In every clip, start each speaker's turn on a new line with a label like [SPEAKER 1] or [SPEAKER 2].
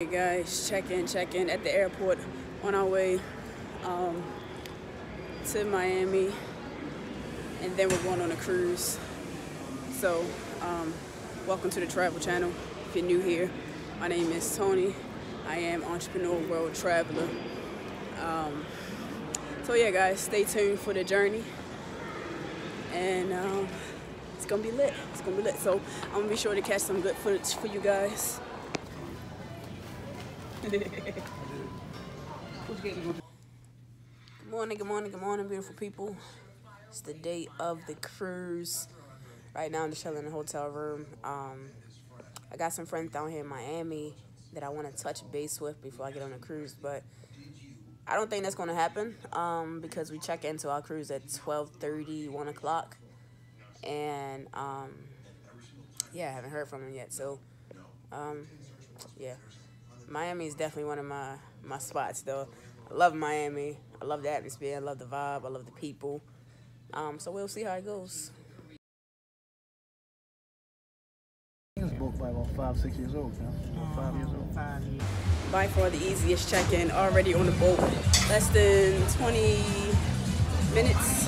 [SPEAKER 1] Hey guys, check in, check in at the airport on our way um, to Miami, and then we're going on a cruise. So, um, welcome to the Travel Channel. If you're new here, my name is Tony. I am Entrepreneur World Traveler. Um, so yeah, guys, stay tuned for the journey, and um, it's gonna be lit. It's gonna be lit. So I'm gonna be sure to catch some good footage for you guys. Good morning, good morning, good morning, beautiful people. It's the day of the cruise. Right now, I'm just chilling in the hotel room. Um, I got some friends down here in Miami that I want to touch base with before I get on the cruise, but I don't think that's going to happen um, because we check into our cruise at 12:30, 1 o'clock, and um, yeah, I haven't heard from them yet. So, um, yeah. Miami is definitely one of my my spots though. I love Miami. I love the atmosphere. I love the vibe. I love the people. Um, so we'll see how it goes.
[SPEAKER 2] I was booked by about five, six years old, yeah? About five years old.
[SPEAKER 3] Five years.
[SPEAKER 1] By far the easiest check-in. Already on the boat. Less than 20 minutes.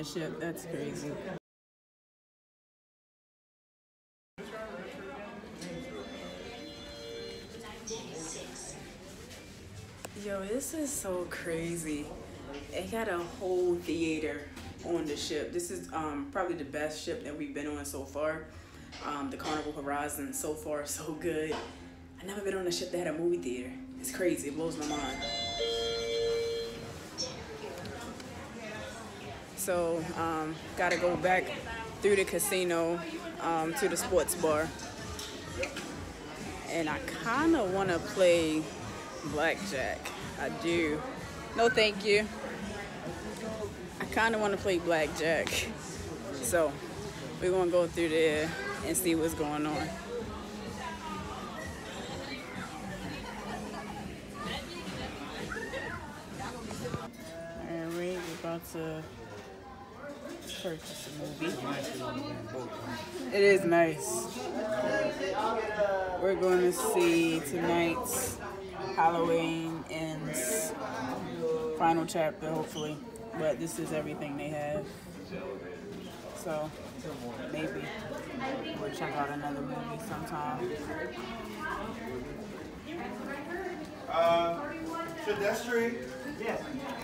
[SPEAKER 1] The
[SPEAKER 3] ship. That's
[SPEAKER 1] crazy. Yo, this is so crazy. It got a whole theater on the ship. This is um, probably the best ship that we've been on so far. Um, the Carnival Horizon, so far, so good. I've never been on a ship that had a movie theater. It's crazy. It blows my mind. So, um, gotta go back through the casino um, to the sports bar. And I kind of want to play blackjack. I do. No, thank you. I kind of want to play blackjack. So, we're going to go through there and see what's going on.
[SPEAKER 3] Alright, we're about to purchase a movie.
[SPEAKER 1] It is nice. We're going to see tonight's Halloween ends final chapter, hopefully. But this is everything they have. So maybe we'll check out another movie sometime.
[SPEAKER 4] Uh, pedestrian.
[SPEAKER 3] Yes.
[SPEAKER 1] Wow,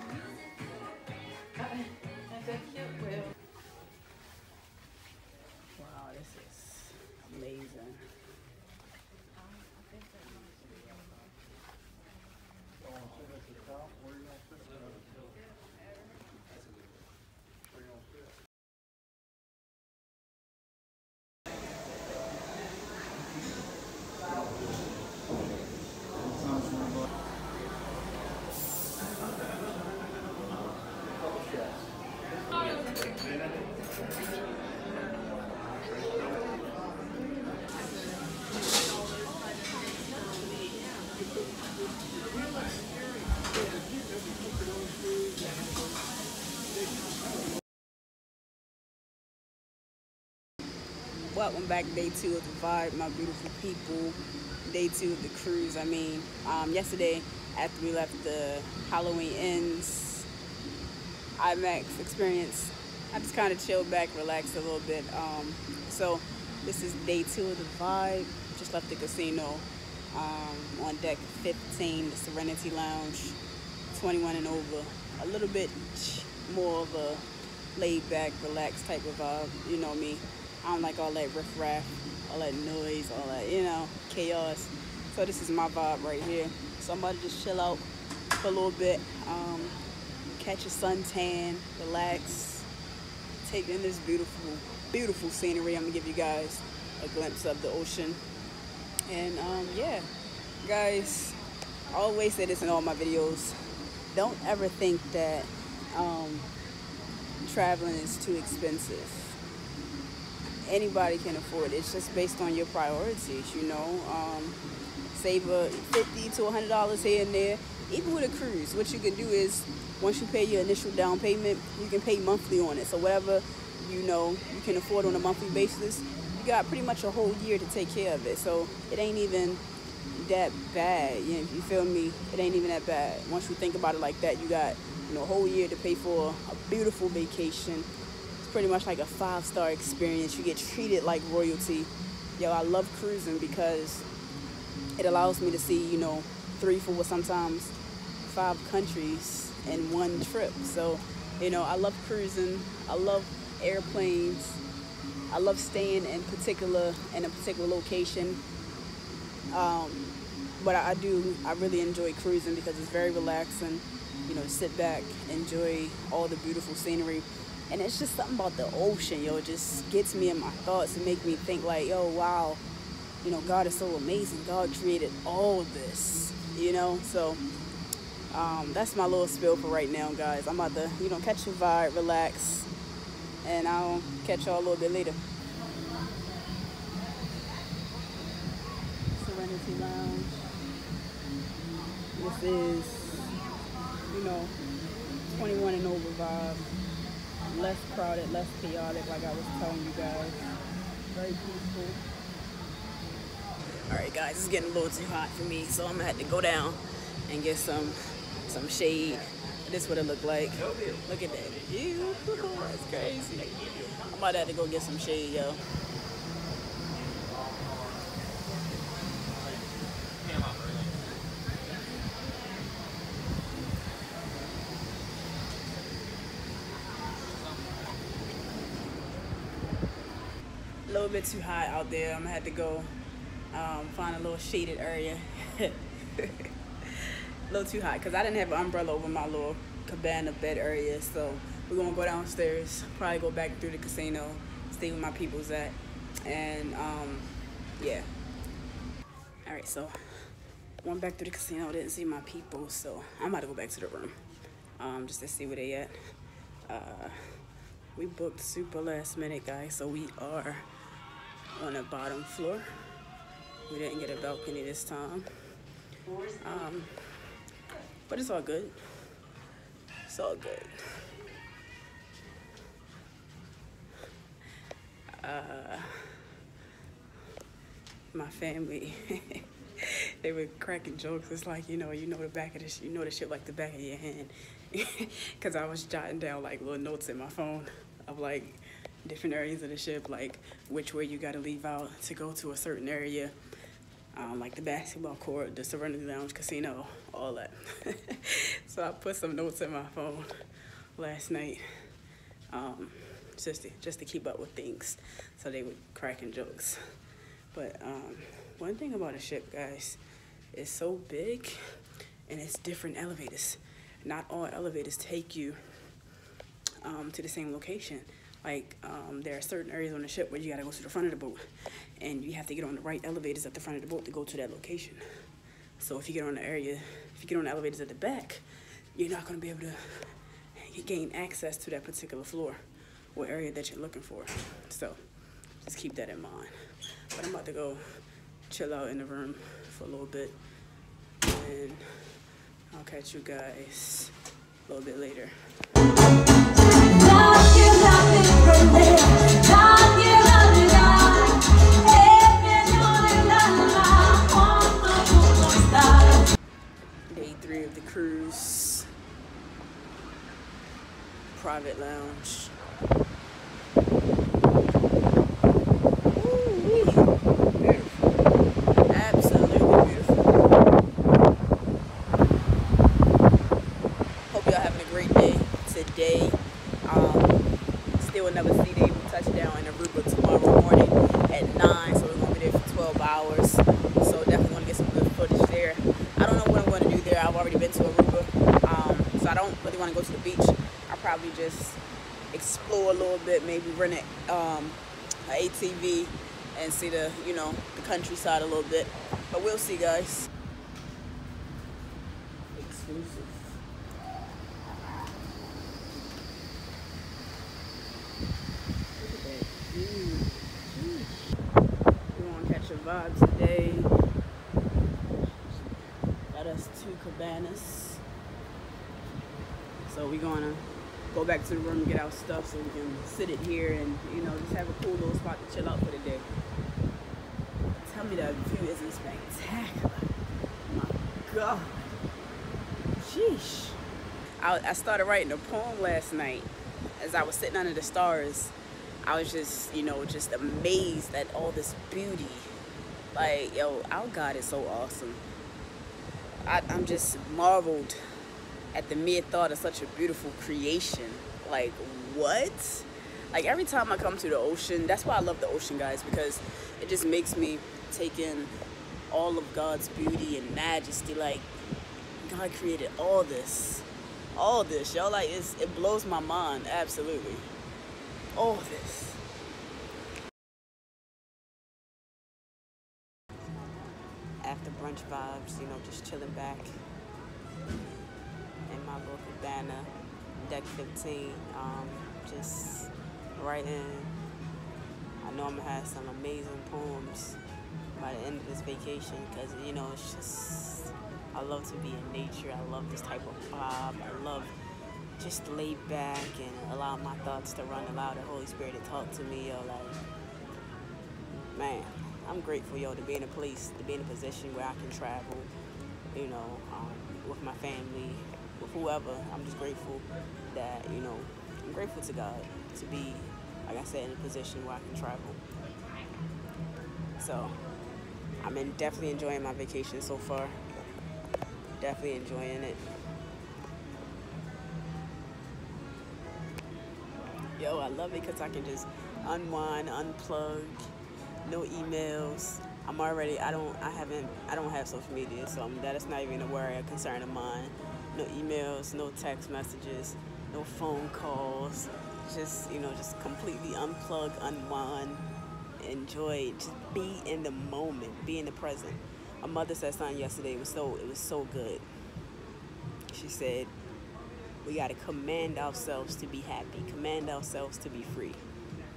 [SPEAKER 1] welcome back day two of the vibe, my beautiful people. Day two of the cruise. I mean, um, yesterday after we left the Halloween Ends IMAX experience, I just kind of chilled back, relaxed a little bit. Um, so this is day two of the vibe. Just left the casino um, on deck 15, the Serenity Lounge, 21 and over. A little bit more of a laid back, relaxed type of vibe. You know me. I don't like all that riffraff, all that noise, all that, you know, chaos. So this is my vibe right here. So I'm about to just chill out for a little bit, um, catch a suntan, relax, take in this beautiful, beautiful scenery. I'm gonna give you guys a glimpse of the ocean. And um, yeah, guys, I always say this in all my videos. Don't ever think that um, traveling is too expensive. Anybody can afford it. It's just based on your priorities, you know. Um, save a 50 to $100 here and there. Even with a cruise, what you can do is once you pay your initial down payment, you can pay monthly on it. So whatever you know you can afford on a monthly basis, you got pretty much a whole year to take care of it. So it ain't even that bad. You, know, you feel me? It ain't even that bad. Once you think about it like that, you got you know a whole year to pay for a beautiful vacation. It's pretty much like a five star experience. You get treated like royalty. Yo, I love cruising because it allows me to see you know three, four, sometimes five countries in one trip. So you know I love cruising. I love airplanes. I love staying in particular in a particular location. Um, but I, I do I really enjoy cruising because it's very relaxing. You know, sit back, enjoy all the beautiful scenery, and it's just something about the ocean, yo. It just gets me in my thoughts and make me think like, yo, wow, you know, God is so amazing. God created all of this, you know. So um, that's my little spill for right now, guys. I'm about to, you know, catch a vibe, relax, and I'll catch y'all a little bit later. Serenity Lounge. This is, you know, 21 and over vibe. Less crowded, less chaotic, like I was telling you guys. Very peaceful. All right, guys, it's getting a little too hot for me, so I'm gonna have to go down and get some some shade. This is what it looked like. Look at that view. That's crazy. I'm about to have to go get some shade, yo. A little bit too hot out there. I'm gonna have to go um, find a little shaded area. a little too hot because I didn't have an umbrella over my little cabana bed area. So we're gonna go downstairs, probably go back through the casino, stay where my people's at, and um, yeah. All right, so went back through the casino, didn't see my people, so I'm about to go back to the room um, just to see where they at. Uh, we booked super last minute, guys, so we are on the bottom floor. We didn't get a balcony this time. Um, but it's all good. It's all good. Uh, my family, they were cracking jokes. It's like, you know, you know the back of this, you know the shit like the back of your hand. Cause I was jotting down like little notes in my phone of like different areas of the ship, like which way you gotta leave out to go to a certain area. Um, like the basketball court, the Serenity Lounge Casino, all that. so I put some notes in my phone last night, um, just to, just to keep up with things, so they would cracking jokes. But um, one thing about a ship, guys, it's so big, and it's different elevators. Not all elevators take you um, to the same location. Like um, there are certain areas on the ship where you gotta go to the front of the boat, and you have to get on the right elevators at the front of the boat to go to that location. So if you get on the area, if you get on the elevators at the back, you're not gonna be able to gain access to that particular floor or area that you're looking for. So just keep that in mind. But I'm about to go chill out in the room for a little bit, and I'll catch you guys a little bit later. Great day today. Um, still another sea day. Down in Aruba tomorrow morning at 9, so we're going to be there for 12 hours. So definitely want to get some good footage there. I don't know what I'm going to do there. I've already been to Aruba, um, so I don't really want to go to the beach. I'll just explore a little bit, maybe rent um, an ATV and see the, you know, the countryside a little bit. But we'll see, guys. Exclusive. Look at that view. Sheesh. We want to catch a vibe today. Got us two cabanas. So we're gonna go back our stuff so we can sit it here and you know just have a cool little spot to chill out for the day. Tell me that view isn't spectacular. My God. Sheesh. I, I started writing a poem last night as I was sitting under the stars. I was just, you know, just amazed at all this beauty. Like, yo, our God is so awesome. I, I'm just marveled at the mere thought of such a beautiful creation. Like, what? Like, every time I come to the ocean, that's why I love the ocean, guys, because it just makes me take in all of God's beauty and majesty. Like, God created all this. All this, y'all. Like, it blows my mind, absolutely. All this. After brunch vibes, you know, just chilling back in my little cabana, deck 15, um, just writing. I know I'm gonna have some amazing poems by the end of this vacation because you know it's just I love to be in nature. I love this type of vibe. I love just lay back and allow my thoughts to run, allow the Holy Spirit to talk to me. Yo, like, man, I'm grateful, yo, to be in a place, to be in a position where I can travel, you know, um, with my family, with whoever. I'm just grateful that, you know, I'm grateful to God to be, like I said, in a position where I can travel. So, I'm in, definitely enjoying my vacation so far. Definitely enjoying it. Yo, I love it because I can just unwind, unplug, no emails. I'm already, I don't, I haven't, I don't have social media, so I'm, that is not even a worry, a concern of mine. No emails, no text messages, no phone calls. Just, you know, just completely unplug, unwind, enjoy, just be in the moment, be in the present. A mother said something yesterday, it was so, it was so good. She said, we got to command ourselves to be happy, command ourselves to be free.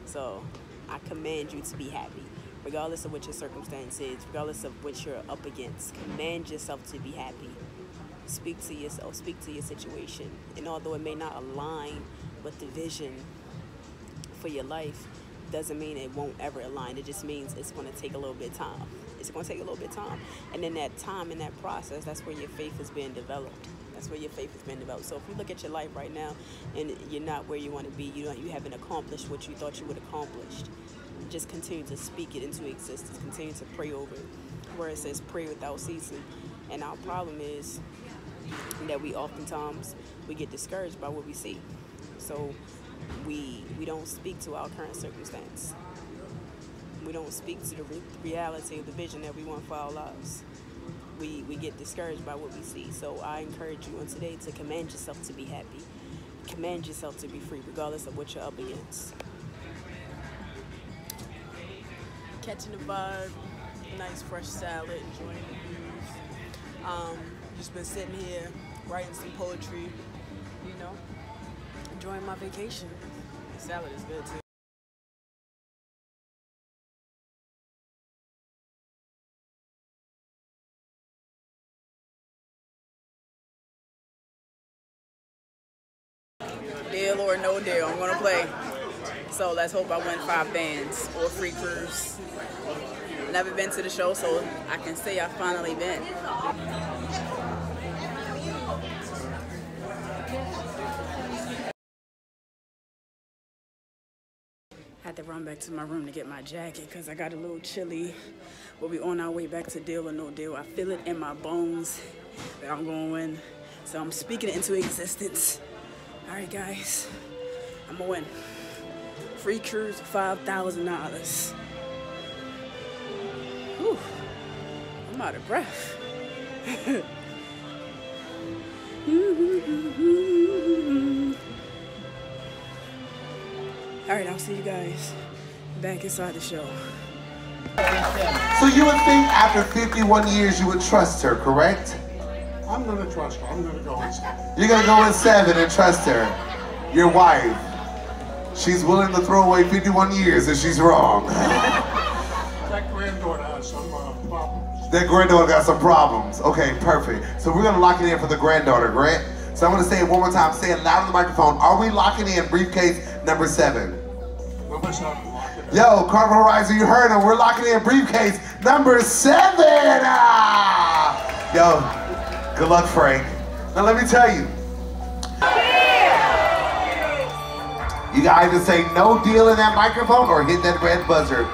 [SPEAKER 1] So I command you to be happy, regardless of what your circumstance is, regardless of what you're up against. Command yourself to be happy. Speak to yourself, speak to your situation. And although it may not align with the vision for your life, doesn't mean it won't ever align. It just means it's going to take a little bit of time. It's going to take a little bit of time. And in that time, in that process, that's where your faith is being developed. That's where your faith has been developed. So if you look at your life right now and you're not where you want to be, you don't, you haven't accomplished what you thought you would accomplish. Just continue to speak it into existence. Continue to pray over it. Where it says pray without ceasing. And our problem is that we oftentimes we get discouraged by what we see. So we we don't speak to our current circumstance. We don't speak to the re- reality of the vision that we want for our lives we, we get discouraged by what we see. So I encourage you on today to command yourself to be happy. Command yourself to be free, regardless of what you're up against. Catching the vibe, nice fresh salad, enjoying the views. Um, just been sitting here writing some poetry, you know, enjoying my vacation. The salad is good too. Deal or no deal, I'm gonna play. So let's hope I win five bands or free cruise. Never been to the show, so I can say I finally been. Had to run back to my room to get my jacket because I got a little chilly. We'll be on our way back to deal or no deal. I feel it in my bones that I'm going to win. So I'm speaking it into existence. All right, guys, I'm going to win. Free cruise, $5,000. Whew, I'm out of breath. All right, I'll see you guys back inside the show.
[SPEAKER 5] So you would think after 51 years you would trust her, correct?
[SPEAKER 6] I'm gonna trust her. I'm gonna go with seven.
[SPEAKER 5] You're gonna go with seven and trust her. Your wife. She's willing to throw away 51 years if she's wrong.
[SPEAKER 6] That granddaughter has some uh, problems.
[SPEAKER 5] That granddaughter got some problems. Okay, perfect. So we're gonna lock it in for the granddaughter, Grant. So I'm gonna say it one more time. Say it loud in the microphone. Are we locking in briefcase number seven? Yo, Carnival Horizon, you heard him. We're locking in briefcase number seven. Ah! Yo, good luck, Frank. Now let me tell you. You either say no deal in that microphone or hit that red buzzer.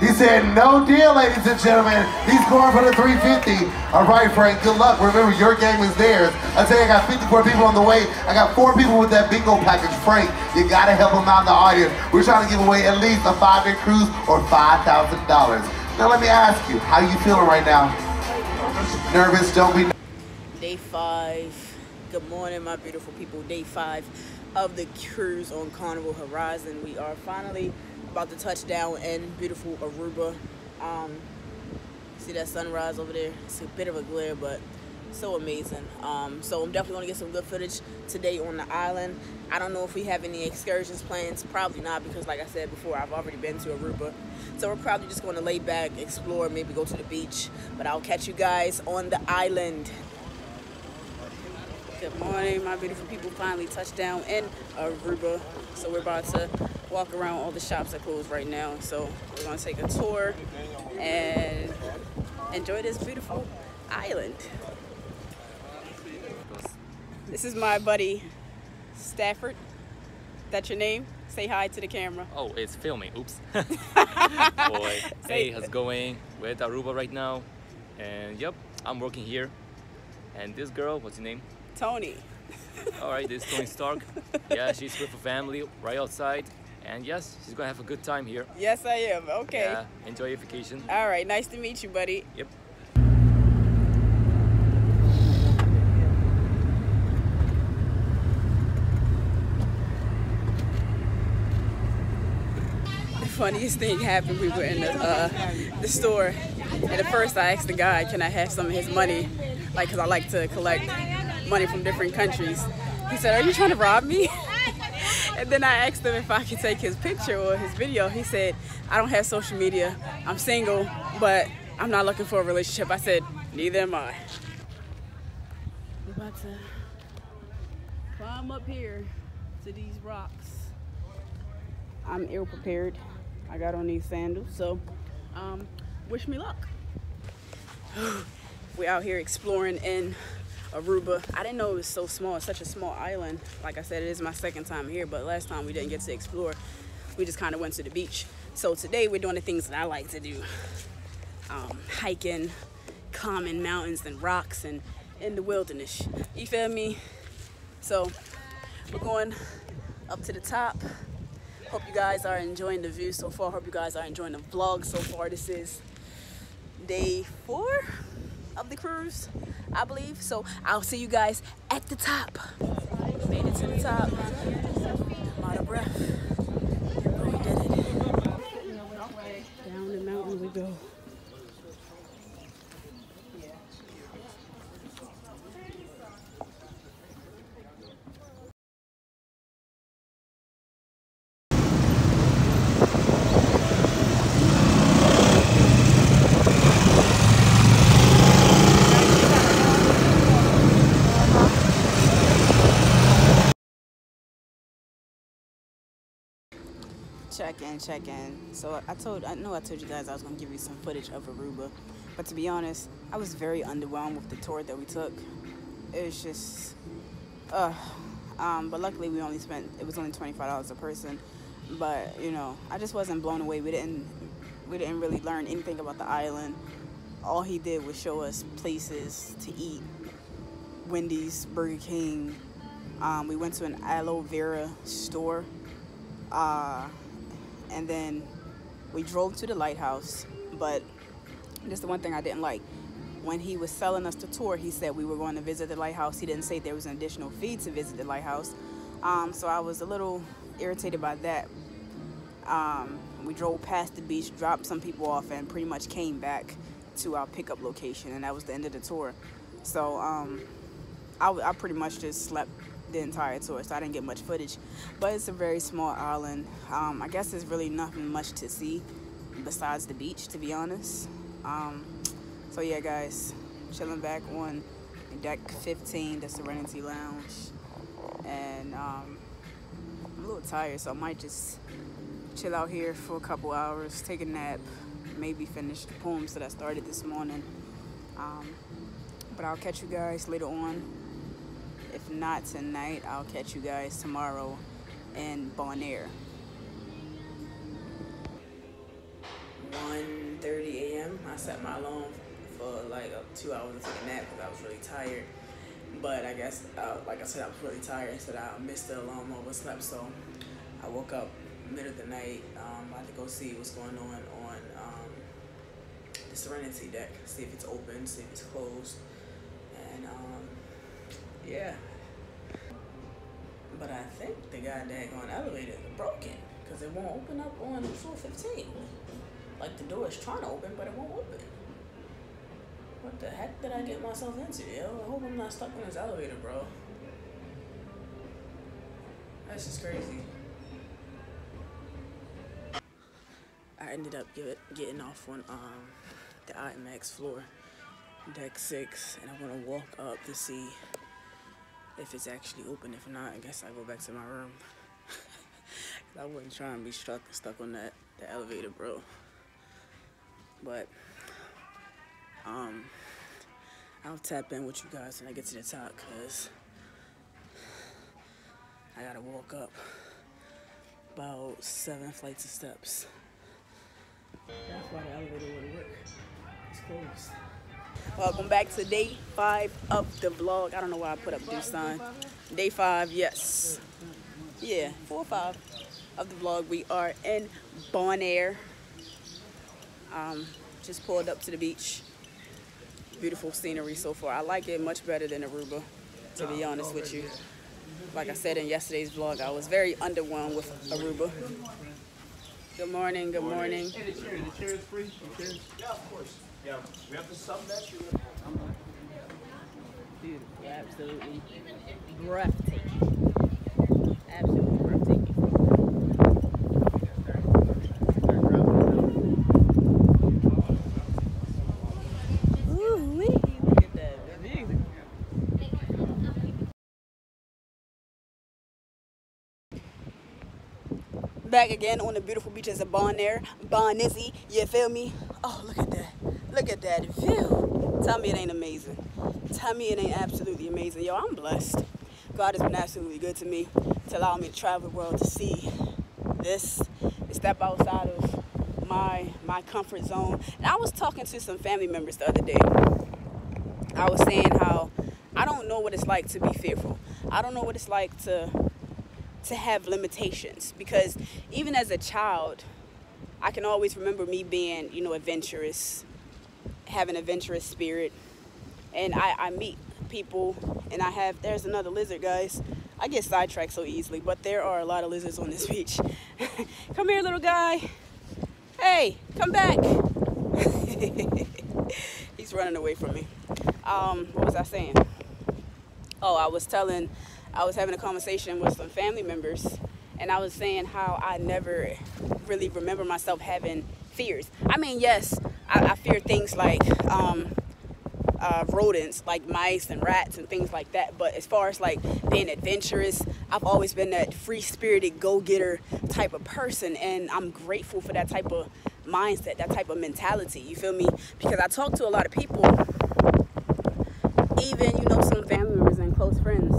[SPEAKER 5] He said no deal, ladies and gentlemen. He's going for the 350. All right, Frank, good luck. Remember, your game is theirs. I tell you, I got 54 people on the way. I got four people with that bingo package. Frank, you gotta help them out in the audience. We're trying to give away at least a five-day cruise or $5,000. Now let me ask you, how you feeling right now? Nervous? Don't be
[SPEAKER 1] Day five. Good morning, my beautiful people. Day five of the cruise on Carnival Horizon. We are finally about to touch down in beautiful Aruba. Um, see that sunrise over there? It's a bit of a glare, but so amazing. Um, so I'm definitely gonna get some good footage today on the island. I don't know if we have any excursions plans. Probably not because, like I said before, I've already been to Aruba. So we're probably just going to lay back, explore, maybe go to the beach. But I'll catch you guys on the island. Good morning, my beautiful people. Finally touched down in Aruba. So we're about to walk around. All the shops are closed right now. So we're going to take a tour and enjoy this beautiful island. This is my buddy Stafford. That's your name? Say hi to the camera.
[SPEAKER 7] Oh, it's filming. Oops. Boy. Hey, how's it going? We're at Aruba right now. And yep, I'm working here. And this girl, what's your name?
[SPEAKER 1] Tony.
[SPEAKER 7] All right, this is Tony Stark. Yeah, she's with her family right outside. And yes, she's gonna have a good time here.
[SPEAKER 1] Yes, I am. Okay.
[SPEAKER 7] Yeah, enjoy your vacation.
[SPEAKER 1] All right. Nice to meet you, buddy.
[SPEAKER 7] Yep.
[SPEAKER 1] The funniest thing happened. We were in the, uh, the store, and at first I asked the guy, "Can I have some of his money?" Like, cause I like to collect money from different countries. He said, "Are you trying to rob me?" and then I asked him if I could take his picture or his video. He said, "I don't have social media. I'm single, but I'm not looking for a relationship." I said, "Neither am I." We're about to climb up here to these rocks. I'm ill prepared. I got on these sandals, so um, wish me luck. We're out here exploring in Aruba. I didn't know it was so small. It's such a small island. Like I said, it is my second time here, but last time we didn't get to explore. We just kind of went to the beach. So today we're doing the things that I like to do. Um, hiking, climbing mountains and rocks and in the wilderness. You feel me? So we're going up to the top. Hope you guys are enjoying the view so far. Hope you guys are enjoying the vlog so far. This is day four of the cruise, I believe. So I'll see you guys at the top. Made it to the top. I'm out of breath. We did it. Down the mountain we go. Check in, check in. So I told, I know I told you guys I was gonna give you some footage of Aruba, but to be honest, I was very underwhelmed with the tour that we took. It was just, uh, um, but luckily we only spent, it was only $25 a person. but you know, I just wasn't blown away. We didn't we didn't really learn anything about the island. All he did was show us places to eat. Wendy's, Burger King. Um, we went to an aloe vera store. Uh, and then we drove to the lighthouse. But this is the one thing I didn't like. When he was selling us the tour, he said we were going to visit the lighthouse. He didn't say there was an additional fee to visit the lighthouse. Um, so I was a little irritated by that. Um, we drove past the beach, dropped some people off, and pretty much came back to our pickup location, and that was the end of the tour. So um, I, I pretty much just slept the entire tour, so I didn't get much footage. But it's a very small island. Um, I guess there's really nothing much to see besides the beach, to be honest. Um, so yeah, guys, chilling back on deck 15, the Serenity Lounge, and um, I'm a little tired, so I might just chill out here for a couple hours, take a nap, maybe finish the poems that I started this morning. Um, but I'll catch you guys later on. If not tonight, I'll catch you guys tomorrow in Bonaire. 1.30 a.m. I set my alarm for like two hours to take a nap because I was really tired. But I guess, uh, like I said, I was really tired, so I missed the alarm, overslept. So I woke up middle of the night. Um, I had to go see what's going on on um, the Serenity deck, see if it's open, see if it's closed, and yeah. But I think the goddamn elevator is broken because it won't open up on floor 15. Like the door is trying to open, but it won't open. What the heck did I get myself into, yo? I hope I'm not stuck in this elevator, bro. That's just crazy. I ended up get, getting off on um, the IMAX floor, deck six, and I'm gonna walk up to see if it's actually open. If not, I guess I go back to my room. I wouldn't try and be stuck stuck on that, that elevator, bro. But um, I'll tap in with you guys when I get to the top, cause I gotta walk up about seven flights of steps. That's why the elevator wouldn't work. It's closed. Welcome back to day five of the vlog. I don't know why I put up sign. Day five, yes. Yeah, four or five of the vlog. We are in Bonaire. Um, just pulled up to the beach. Beautiful scenery so far. I like it much better than Aruba, to be honest with you. Like I said in yesterday's vlog, I was very underwhelmed with Aruba. Good morning, good morning.
[SPEAKER 4] Hey, the chair, the chair is free? Yeah, of course. Yeah, we have to sub that.
[SPEAKER 3] Beautiful, absolutely breathtaking. Absolutely breathtaking. Ooh-wee. Look at that view.
[SPEAKER 1] Back again on the beautiful beaches of Bonaire, Bonizzi, you feel me? Oh, look at that. Look at that view. Tell me it ain't amazing. Tell me it ain't absolutely amazing. Yo, I'm blessed. God has been absolutely good to me to allow me to travel the world to see this, to step outside of my my comfort zone. And I was talking to some family members the other day. I was saying how I don't know what it's like to be fearful. I don't know what it's like to to have limitations because even as a child, I can always remember me being, you know, adventurous, having an adventurous spirit. And I, I meet people and I have, there's another lizard, guys. I get sidetracked so easily, but there are a lot of lizards on this beach. come here, little guy. Hey, come back. He's running away from me. Um, what was I saying? Oh, I was telling, I was having a conversation with some family members, and I was saying how I never really remember myself having fears. I mean, yes, I, I fear things like um, uh, rodents, like mice and rats and things like that. But as far as like being adventurous, I've always been that free-spirited, go-getter type of person, and I'm grateful for that type of mindset, that type of mentality. You feel me? Because I talk to a lot of people even you know some family members and close friends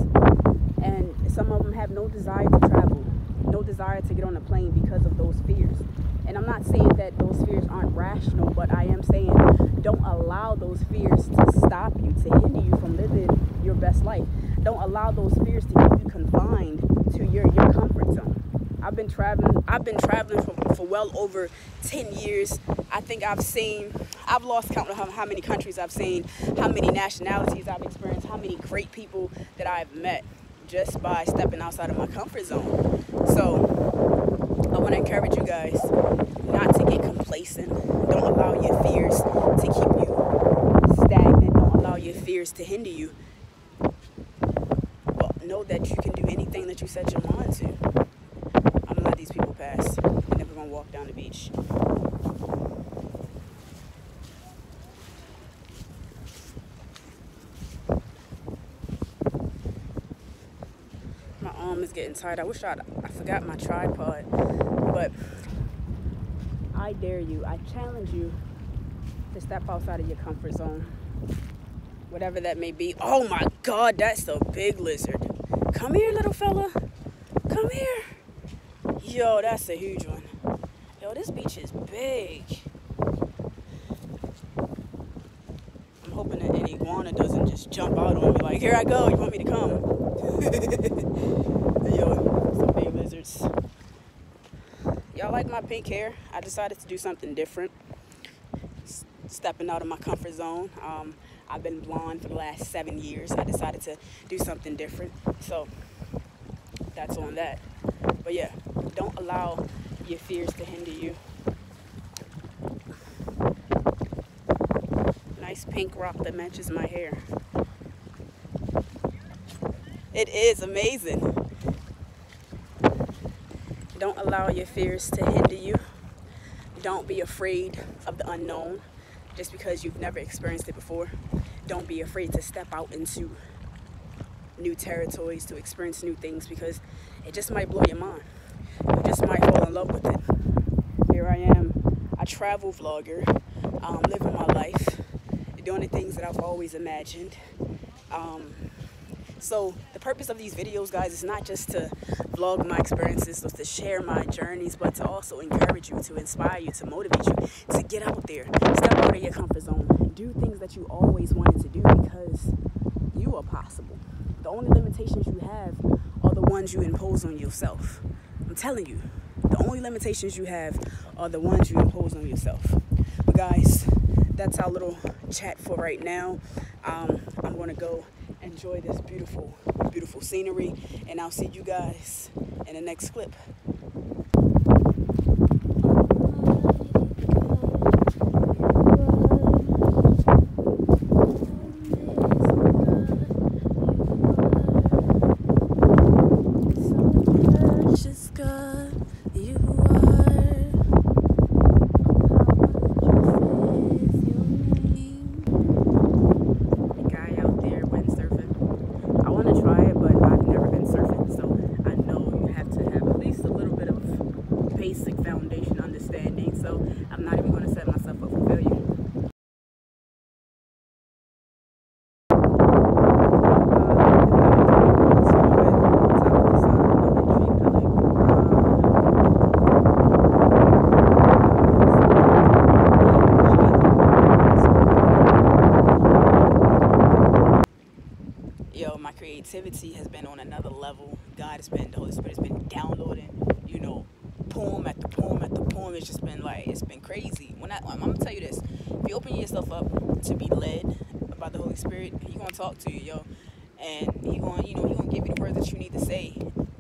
[SPEAKER 1] and some of them have no desire to travel no desire to get on a plane because of those fears. And I'm not saying that those fears aren't rational, but I am saying don't allow those fears to stop you, to hinder you from living your best life. Don't allow those fears to keep you confined to your, your comfort zone. I've been traveling. I've been traveling for, for well over 10 years. I think I've seen, I've lost count of how, how many countries I've seen, how many nationalities I've experienced, how many great people that I've met just by stepping outside of my comfort zone. So want to encourage you guys not to get complacent. Don't allow your fears to keep you stagnant. Don't allow your fears to hinder you. But know that you can do anything that you set your mind to. I'm gonna let these people pass, and then we're gonna walk down the beach. My arm is getting tired. I wish I'd, I forgot my tripod, but I dare you, I challenge you to step outside of your comfort zone. Whatever that may be. Oh my God, that's a big lizard. Come here, little fella. Come here. Yo, that's a huge one. Yo, this beach is big. I'm hoping that any iguana doesn't just jump out on me like, here I go, you want me to come? Yo, some big lizards. Like my pink hair? I decided to do something different. S- stepping out of my comfort zone. Um, I've been blonde for the last seven years. I decided to do something different. So that's on that. But yeah, don't allow your fears to hinder you. Nice pink rock that matches my hair. It is amazing. Don't allow your fears to hinder you. Don't be afraid of the unknown just because you've never experienced it before. Don't be afraid to step out into new territories, to experience new things because it just might blow your mind. You just might fall in love with it. Here I am, a travel vlogger, um, living my life, doing the things that I've always imagined. Um, so purpose of these videos, guys, is not just to vlog my experiences, or to share my journeys, but to also encourage you, to inspire you, to motivate you, to get out there, step out of your comfort zone, do things that you always wanted to do because you are possible. The only limitations you have are the ones you impose on yourself. I'm telling you, the only limitations you have are the ones you impose on yourself. But guys, that's our little chat for right now. Um, I'm gonna go enjoy this beautiful, beautiful scenery, and I'll see you guys in the next clip. Just God, you are. guy out there windsurfing. I want to try it, but I've never been surfing, so I know you have to have at least a little bit of basic foundation understanding. So I'm not even going to set myself up for failure. yo, my creativity has been on another level. God has been, the Holy Spirit has been downloading, you know, poem after poem after poem. It's just been like, it's been crazy. When I, I'm gonna tell you this, if you open yourself up to be led by the Holy Spirit, He gonna talk to you, yo, and He gonna, you know, He gonna give you the words that you need to say.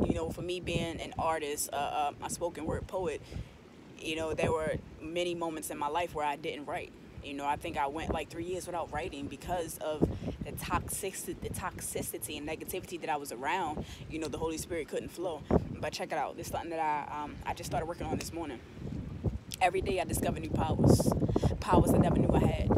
[SPEAKER 1] You know, for me being an artist, uh, uh, a spoken word poet, you know, there were many moments in my life where I didn't write. You know, I think I went like three years without writing because of the toxicity, the toxicity and negativity that I was around. You know, the Holy Spirit couldn't flow. But check it out. This is something that I um, I just started working on this morning. Every day I discover new powers, powers I never knew I had.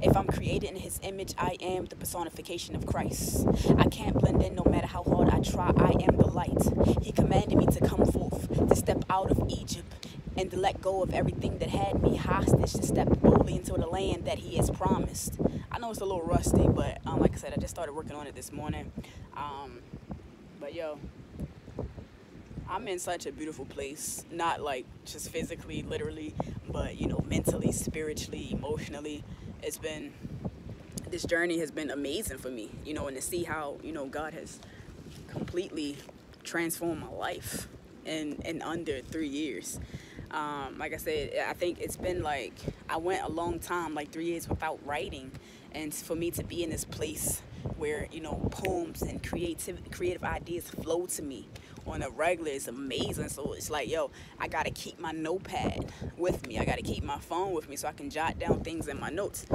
[SPEAKER 1] If I'm created in His image, I am the personification of Christ. I can't blend in no matter how hard I try. I am the light. He commanded me to come forth, to step out of Egypt, and to let go of everything that had me hostage, to step boldly into the land that He has promised. I know it's a little rusty, but um, like I said, I just started working on it this morning. Um, but yo, I'm in such a beautiful place, not like just physically, literally, but you know, mentally, spiritually, emotionally. It's been this journey has been amazing for me, you know, and to see how, you know, God has completely transformed my life in in under 3 years. Um, like I said, I think it's been like I went a long time, like 3 years without writing, and for me to be in this place where you know poems and creative creative ideas flow to me on a regular is amazing. So it's like, yo, I gotta keep my notepad with me. I gotta keep my phone with me so I can jot down things in my notes.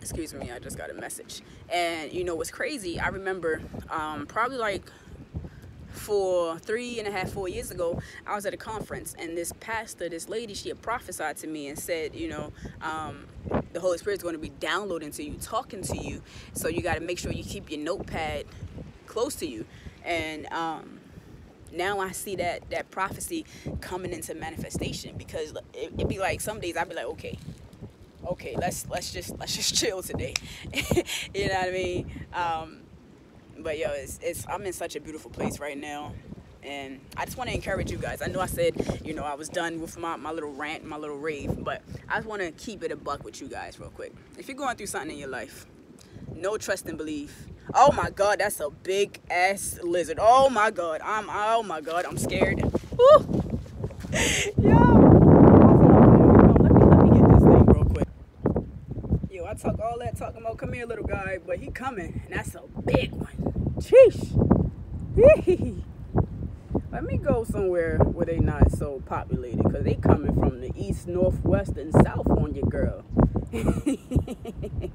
[SPEAKER 1] Excuse me, I just got a message. And you know what's crazy? I remember um, probably like for three and a half, four years ago, I was at a conference, and this pastor, this lady, she had prophesied to me and said, you know, um, the Holy Spirit's going to be downloading to you, talking to you. So you got to make sure you keep your notepad close to you. And um, now I see that that prophecy coming into manifestation because it, would be like some days I'd be like, okay, okay, let's let's just let's just chill today. you know what I mean? Um, but yo, it's, it's I'm in such a beautiful place right now. And I just want to encourage you guys. I know I said, you know, I was done with my, my little rant, my little rave, but I just want to keep it a buck with you guys real quick. If you're going through something in your life, no trust and belief. Oh my God, that's a big ass lizard. Oh my God, I'm, oh my God, I'm scared. Woo! Yo! Let me, get this thing real quick. Yo, I talk all that talking about, come here little guy, but he coming, and that's a big one. Sheesh. Let me go somewhere where they not so populated because they coming from the east, northwest, and south on your girl. It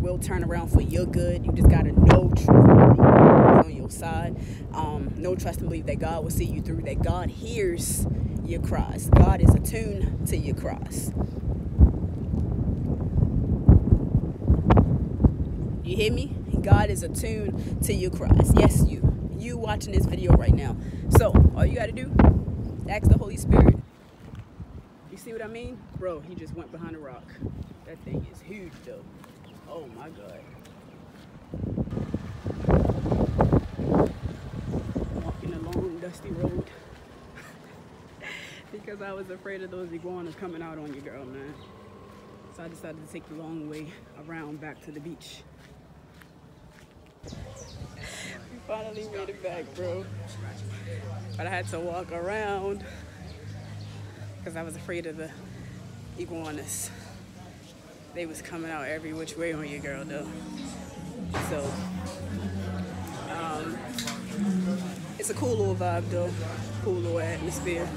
[SPEAKER 1] will turn around for your good. You just gotta know trust on your side. Um, no trust and believe that God will see you through. That God hears your cries. God is attuned to your cries. You hear me? God is attuned to your cries. Yes, you you watching this video right now. So all you got to do, ask the Holy Spirit. You see what I mean? Bro, he just went behind a rock. That thing is huge though. Oh my God. Walking along dusty road. because I was afraid of those iguanas coming out on you, girl, man. So I decided to take the long way around back to the beach we finally made it back, bro. But I had to walk around because I was afraid of the iguanas. They was coming out every which way on you, girl, though. So, um, it's a cool little vibe, though. Cool little atmosphere.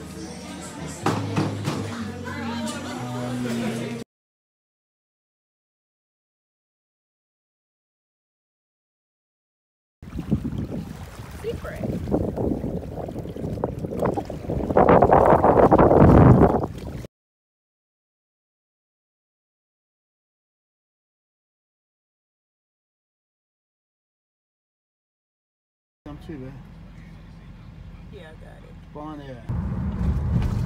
[SPEAKER 2] Some too, man.
[SPEAKER 1] Yeah, I got it.
[SPEAKER 2] Spawn there.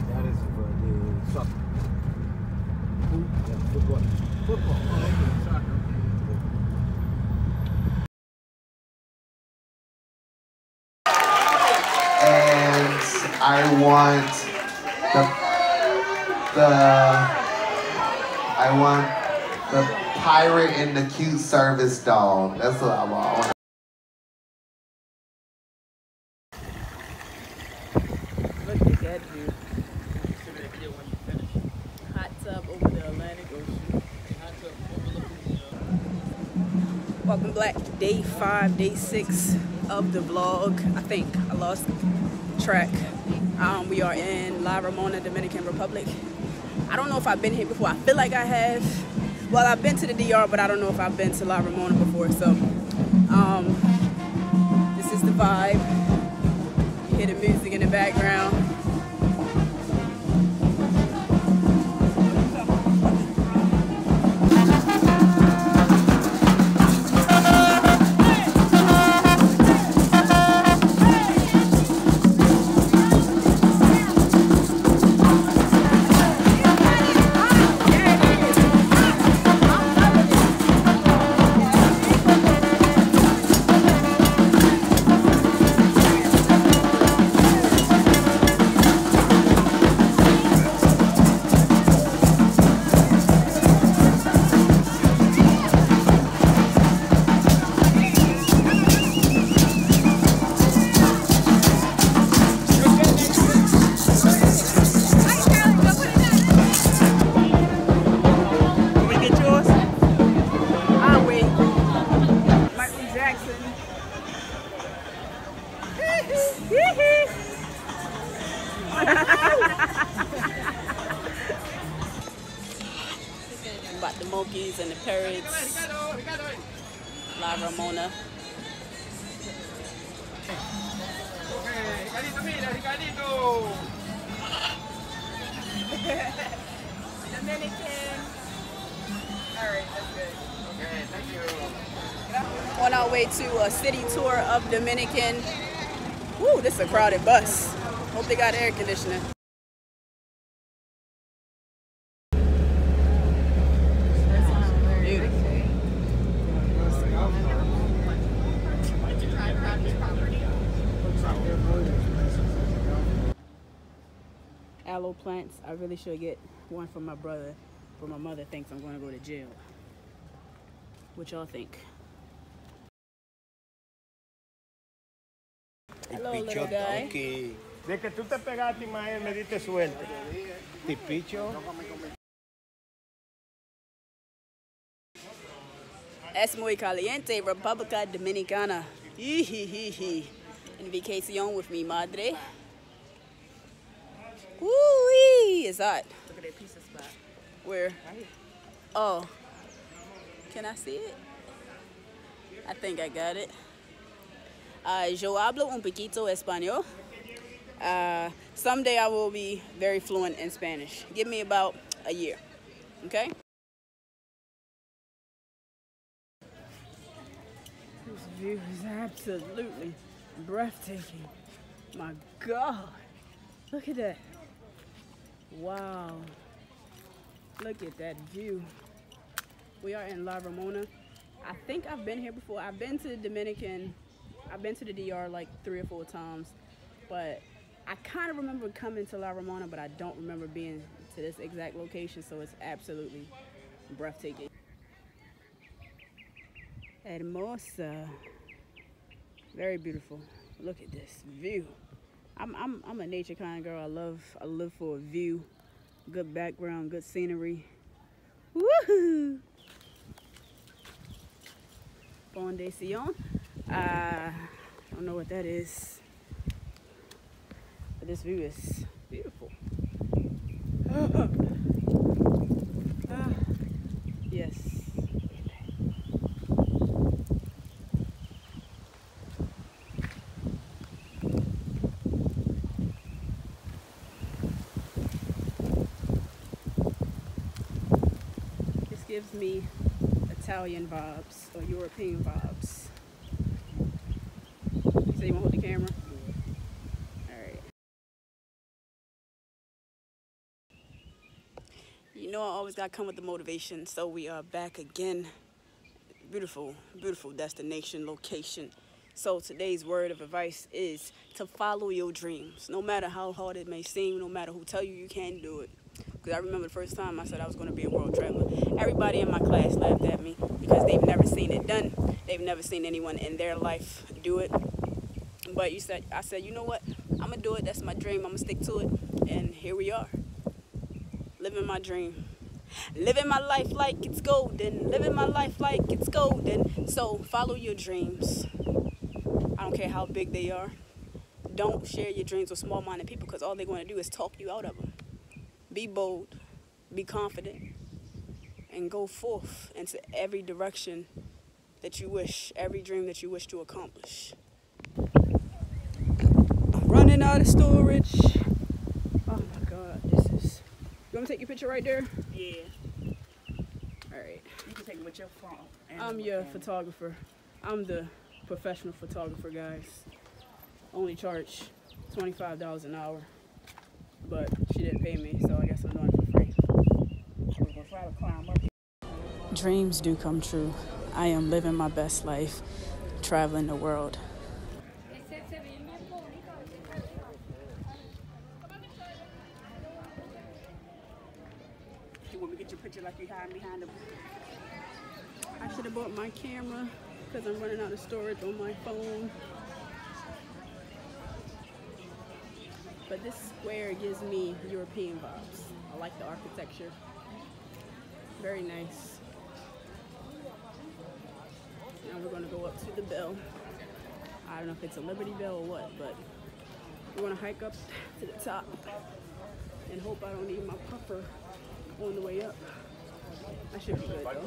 [SPEAKER 2] That is for the soccer. Yeah, football. Football. Oh, okay. Soccer.
[SPEAKER 5] And I want the the I want the pirate and the cute service dog. That's what I want.
[SPEAKER 1] Welcome Black, day five, day six of the vlog. I think I lost track. Um, we are in La Ramona, Dominican Republic. I don't know if I've been here before. I feel like I have. Well, I've been to the DR, but I don't know if I've been to La Ramona before. So, um, this is the vibe. You hear the music in the background. Dominican. Woo, this is a crowded bus. Hope they got air conditioning. Aloe plants. I really should get one for my brother, but my mother thinks I'm going to go to jail. What y'all think? Hello, little guy.
[SPEAKER 6] De que tú te pegaste, Ismael, me diste suerte. Tipicho.
[SPEAKER 1] Es muy caliente, República Dominicana. En vacation with me, madre. Woo-wee! It's hot.
[SPEAKER 3] Look at that pizza spot.
[SPEAKER 1] Where? Oh. Can I see it? I think I got it. Uh, yo hablo un poquito español. Uh, someday I will be very fluent in Spanish. Give me about a year. Okay? This view is absolutely breathtaking. My God. Look at that. Wow. Look at that view. We are in La Ramona. I think I've been here before. I've been to the Dominican, I've been to the DR like three or four times, but I kind of remember coming to La Ramona, but I don't remember being to this exact location, so it's absolutely breathtaking. Hermosa. Very beautiful. Look at this view. I'm, I'm, I'm a nature kind of girl. I love I live for a view, good background, good scenery. Woohoo! Foundation. Uh, I don't know what that is, but this view is beautiful. Ah, yes. This gives me Italian vibes or European vibes. Say you want to the camera? Alright. You know I always gotta come with the motivation, so we are back again. Beautiful, beautiful destination, location. So today's word of advice is to follow your dreams. No matter how hard it may seem, no matter who tell you you can't do it. Because I remember the first time I said I was going to be a world traveler. Everybody in my class laughed at me because they've never seen it done. They've never seen anyone in their life do it. But you said, I said, you know what? I'm gonna do it. That's my dream. I'm gonna stick to it. And here we are, living my dream, living my life like it's golden, living my life like it's golden. So follow your dreams. I don't care how big they are. Don't share your dreams with small-minded people because all they're going to do is talk you out of them. Be bold, be confident, and go forth into every direction that you wish, every dream that you wish to accomplish. Running out of storage. Oh my god, this is. You want to take your picture right there?
[SPEAKER 3] Yeah.
[SPEAKER 1] Alright.
[SPEAKER 3] You can take it with your phone. and
[SPEAKER 1] I'm your photographer. I'm the professional photographer, guys. Only charge $25 an hour. But she didn't pay me, so I guess I'm doing it for free.
[SPEAKER 3] I was gonna try to climb up here.
[SPEAKER 1] Dreams do come true. I am living my best life, traveling the world.
[SPEAKER 3] You want me to get your picture like you hiding behind the
[SPEAKER 1] Bought my camera because I'm running out of storage on my phone. But this square gives me European vibes. I like the architecture. Very nice. Now we're gonna go up to the bell. I don't know if it's a Liberty Bell or what, but we're gonna hike up to the top and hope I don't need my puffer on the way up. That should be good though.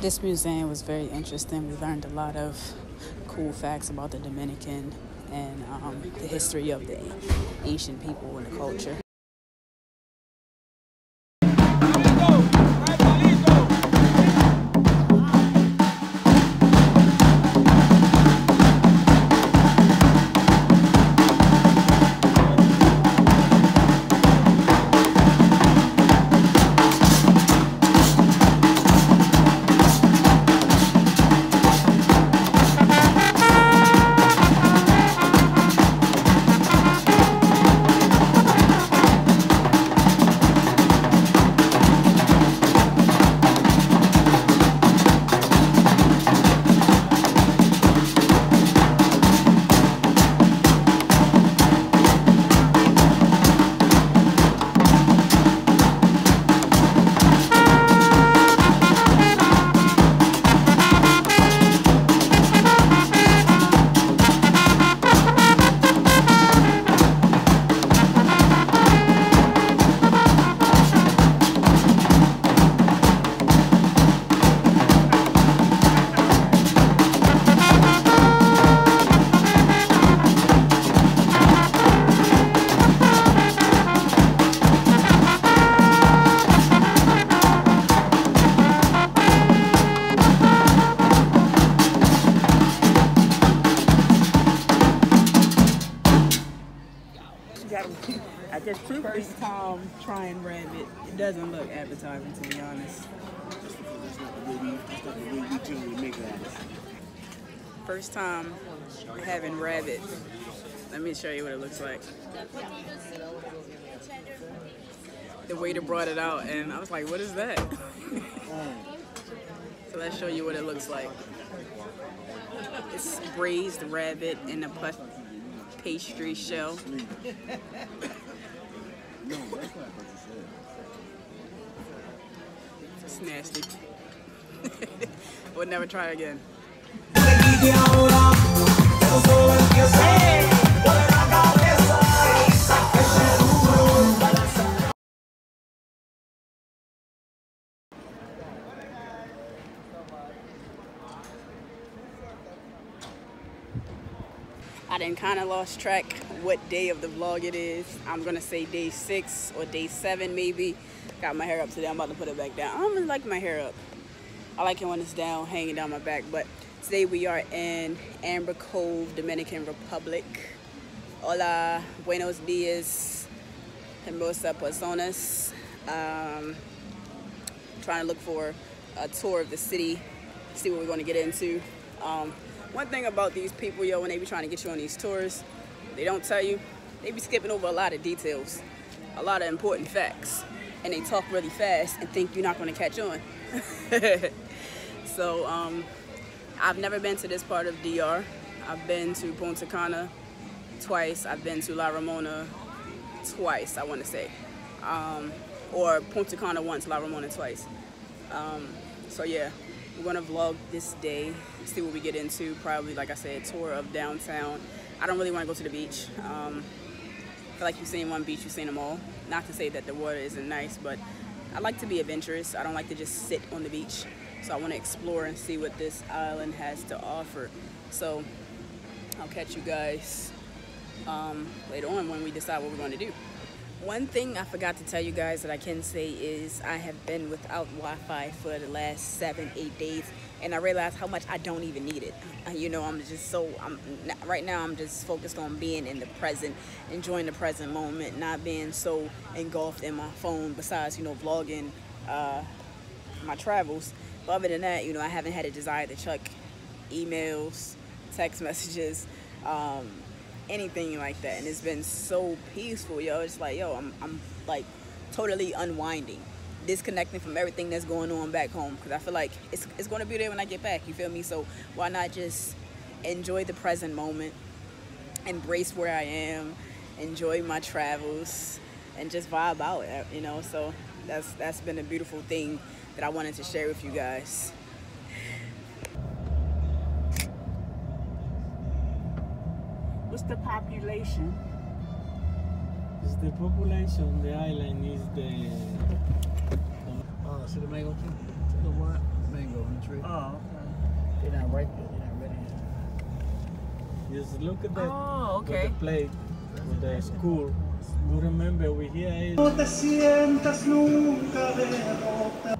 [SPEAKER 8] This museum was very interesting. We learned a lot of cool facts about the Dominican and um, the history of the ancient people and the culture.
[SPEAKER 1] First time having rabbit. Let me show you what it looks like. The waiter brought it out and I was like, what is that? so let's show you what it looks like. It's braised rabbit in a pastry shell. It's nasty. Would never try again. I then kind of lost track what day of the vlog it is. I'm gonna say day six or day seven maybe. Got my hair up today. I'm about to put it back down. I don't really like my hair up. I like it when it's down, hanging down my back. But today we are in Amber Cove, Dominican Republic. Hola, buenos dias, hermosa personas. Um, trying to look for a tour of the city, see what we're going to get into. Um, one thing about these people, yo, when they be trying to get you on these tours, they don't tell you, they be skipping over a lot of details, a lot of important facts, and they talk really fast and think you're not going to catch on. so, um, I've never been to this part of DR. I've been to Punta Cana twice. I've been to La Ramona twice, I want to say. Um, or Punta Cana once, La Ramona twice. Um, so yeah, we're gonna vlog this day, see what we get into. Probably, like I said, tour of downtown. I don't really want to go to the beach. Um, like you've seen one beach, you've seen them all. Not to say that the water isn't nice, but I like to be adventurous. I don't like to just sit on the beach. So I want to explore and see what this island has to offer. So I'll catch you guys um, later on when we decide what we're going to do. One thing I forgot to tell you guys that I can say is I have been without Wi-Fi for the last seven, eight days, and I realized how much I don't even need it. Uh, You know, I'm just so, I'm right now I'm just focused on being in the present, enjoying the present moment, not being so engulfed in my phone, besides, you know, vlogging uh, my travels. But other than that, you know, I haven't had a desire to check emails, text messages, um, anything like that. And it's been so peaceful, yo. It's like, yo, I'm, I'm like totally unwinding, disconnecting from everything that's going on back home. Because I feel like it's, it's going to be there when I get back, you feel me? So why not just enjoy the present moment, embrace where I am, enjoy my travels, and just vibe out, you know? So that's, that's been a beautiful thing that I wanted to share with you guys.
[SPEAKER 9] What's the population?
[SPEAKER 10] It's the population, the island is the.
[SPEAKER 2] Oh, see the mango tree? See the what? Mango on the tree.
[SPEAKER 10] Oh,
[SPEAKER 2] They're not ripe yet. They're not ready yet.
[SPEAKER 10] Just look at that.
[SPEAKER 1] Oh,
[SPEAKER 10] with
[SPEAKER 1] okay.
[SPEAKER 10] The plate with the school. You remember we here is.
[SPEAKER 2] It's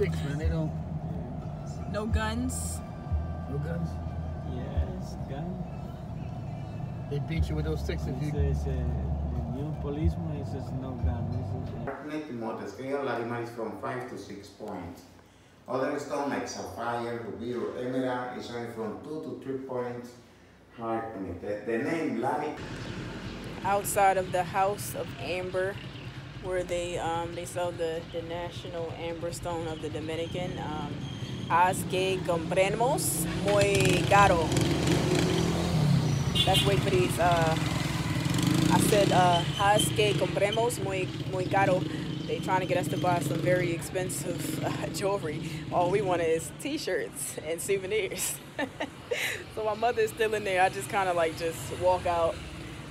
[SPEAKER 2] sticks, man. They don't.
[SPEAKER 1] No guns.
[SPEAKER 2] No guns.
[SPEAKER 10] Yes, gun.
[SPEAKER 2] They beat you with those sticks if
[SPEAKER 10] It
[SPEAKER 2] you.
[SPEAKER 10] says uh, the new policeman it says no gun. This is, uh,
[SPEAKER 11] Alternative models scale Larimar is from 5 to 6 points. Other stone like sapphire, ruby, or emerald is only from 2 to 3 points hard on it. The, the name Larry
[SPEAKER 1] outside of the House of Amber, where they um, they sell the, the national amber stone of the Dominican. Um, Haz que compremos muy caro. Let's wait for these. Uh, I said, uh, Haz que compremos muy muy caro. They're trying to get us to buy some very expensive uh, jewelry. All we want is T-shirts and souvenirs. so my mother is still in there. I just kind of like just walk out.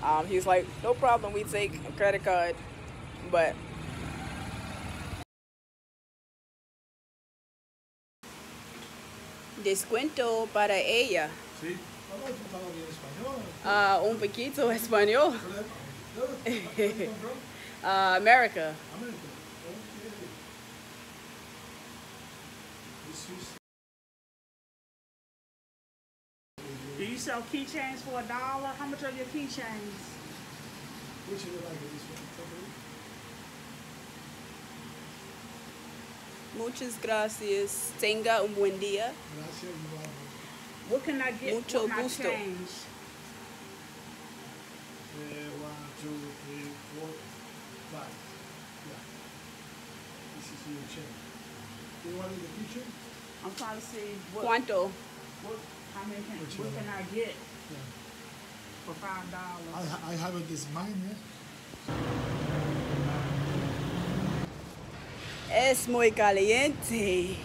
[SPEAKER 1] Um, like, no problem, we take a credit card. But descuento para ella. Sí. Ah, un poquito español. Ah, America.
[SPEAKER 9] Do you sell keychains for a dollar? How much are your keychains?
[SPEAKER 1] Muchas gracias. Tenga un buen día.
[SPEAKER 9] What can I get
[SPEAKER 1] Mucho
[SPEAKER 9] with my
[SPEAKER 1] gusto.
[SPEAKER 9] change?
[SPEAKER 2] Eh, one, two, three, four, five. Yeah. This is your chain. You want the picture?
[SPEAKER 9] I'm trying to see what,
[SPEAKER 1] ¿Cuánto?
[SPEAKER 9] what how many can,
[SPEAKER 2] Which
[SPEAKER 9] what can I get
[SPEAKER 2] Yeah.
[SPEAKER 9] for five dollars?
[SPEAKER 2] I, I have it this mine, yeah?
[SPEAKER 1] Es muy caliente.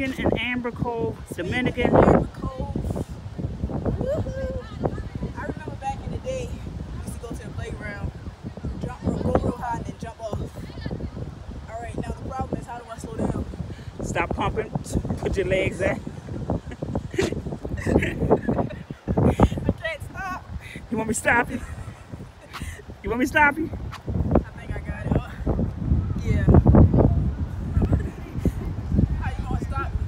[SPEAKER 1] In Amber Cove, Dominican.
[SPEAKER 9] Amber.
[SPEAKER 1] Woohoo. I remember back in the day, we used to go to the playground, jump, go real high, and then jump off. All right, now the problem is how do I slow down?
[SPEAKER 9] Stop pumping. Put your legs out.
[SPEAKER 1] I can't stop.
[SPEAKER 9] You want me to stop you? You want me to stop you?
[SPEAKER 1] I think I got it. Uh, yeah. how you gonna stop me?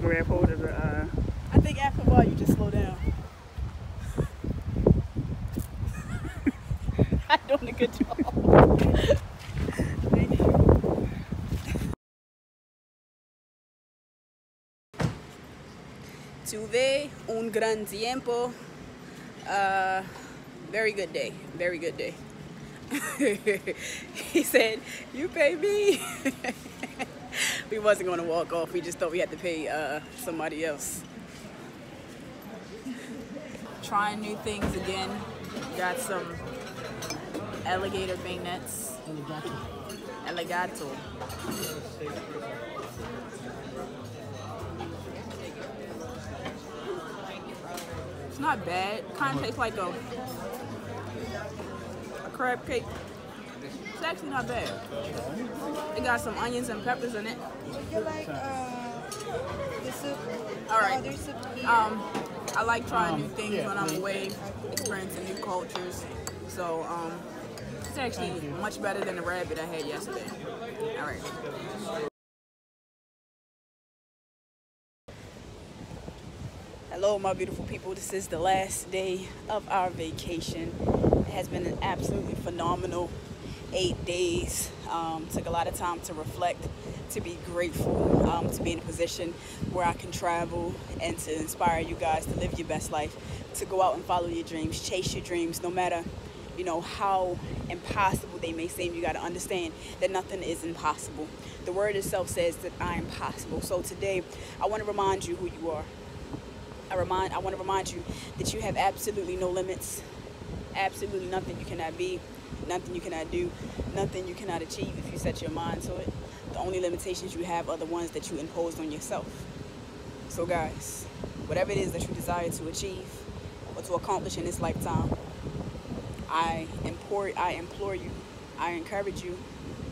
[SPEAKER 9] Grab hold of the. Uh,
[SPEAKER 1] I think after a while you just slow down. Good job. Tuve un gran tiempo. Uh, very good day. Very good day. he said, "You pay me." we wasn't going to walk off. We just thought we had to pay uh, somebody else. Trying new things again. Got some alligator beignets. Alligator. It's not bad. Kind of tastes like a, a crab cake. It's actually not bad. It got some onions and peppers in it.
[SPEAKER 12] Would you like uh, the soup?
[SPEAKER 1] All right.
[SPEAKER 12] The soup?
[SPEAKER 1] Um, I like trying new things when I'm away, experiencing new cultures. So um, it's actually much better than the rabbit I had yesterday. All right. Hello, my beautiful people. This is the last day of our vacation. It has been an absolutely phenomenal eight days. Um, took a lot of time to reflect, to be grateful, um, to be in a position where I can travel and to inspire you guys to live your best life, to go out and follow your dreams, chase your dreams, no matter you know how impossible they may seem. You got to understand that nothing is impossible. The word itself says that I am possible. So today, I want to remind you who you are. I remind I want to remind you that you have absolutely no limits, absolutely nothing you cannot be, nothing you cannot do, nothing you cannot achieve if you set your mind to it. The only limitations you have are the ones that you imposed on yourself. So guys, whatever it is that you desire to achieve or to accomplish in this lifetime, I implore I implore you, I encourage you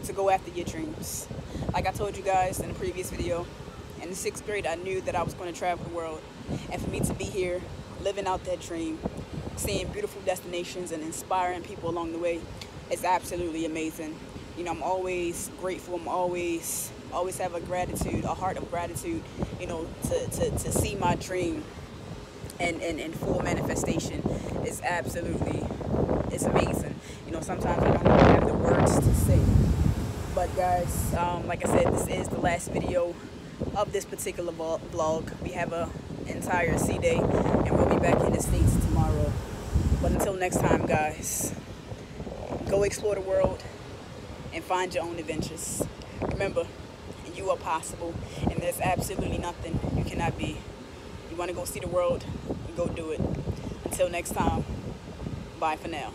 [SPEAKER 1] to go after your dreams. Like I told you guys in the previous video, in the sixth grade I knew that I was going to travel the world and for me to be here, living out that dream, seeing beautiful destinations and inspiring people along the way is absolutely amazing. You know, I'm always grateful. I'm always, always have a gratitude, a heart of gratitude, you know, to, to, to see my dream and in, in full manifestation is absolutely, it's amazing. You know, sometimes I don't have the words to say. But guys, um, like I said, this is the last video of this particular vlog. We have a entire sea day and we'll be back in the States tomorrow. But until next time, guys, go explore the world and find your own adventures. Remember, you are possible and there's absolutely nothing you cannot be. You want to go see the world, go do it. Until next time, bye for now.